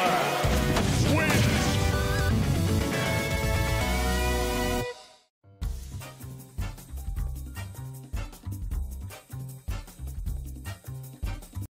Bye.